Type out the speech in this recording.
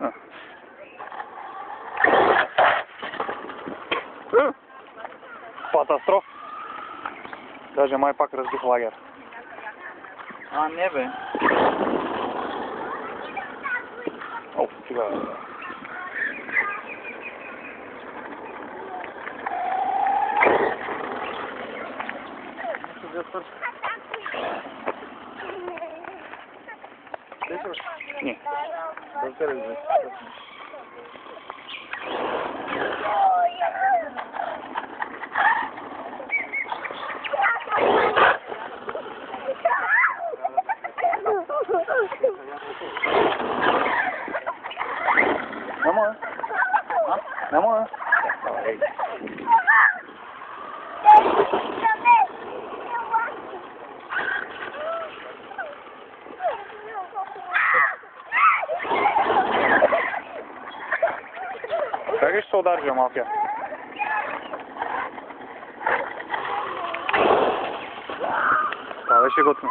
А. Э, Катастроф. Даже май пак разбих лагер. А, не бе. О, сега. televizyon. Come on. Come on. Come on. Very solar here, Mafia. Kahve şey koyma. Kutu?